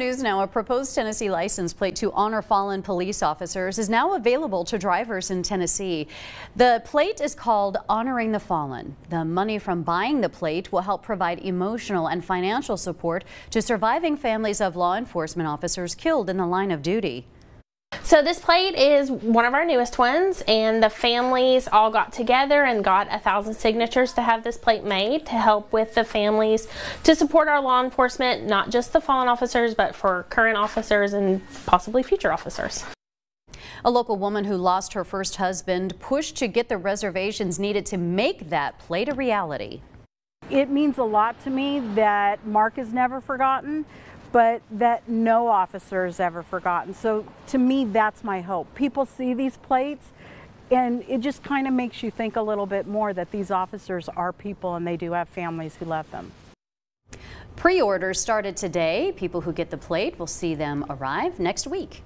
News Now, a proposed Tennessee license plate to honor fallen police officers is now available to drivers in Tennessee. The plate is called Honoring the Fallen. The money from buying the plate will help provide emotional and financial support to surviving families of law enforcement officers killed in the line of duty. So this plate is one of our newest ones and the families all got together and got a thousand signatures to have this plate made to help with the families to support our law enforcement, not just the fallen officers, but for current officers and possibly future officers. A local woman who lost her first husband pushed to get the reservations needed to make that plate a reality. It means a lot to me that Mark is never forgotten but that no officer has ever forgotten. So to me, that's my hope. People see these plates and it just kind of makes you think a little bit more that these officers are people and they do have families who love them. Pre-orders started today. People who get the plate will see them arrive next week.